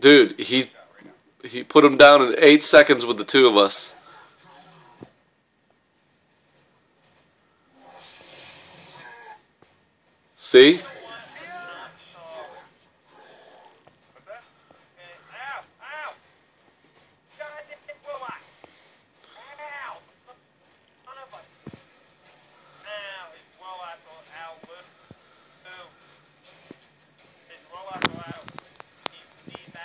Dude, he he put him down in eight seconds with the two of us. See?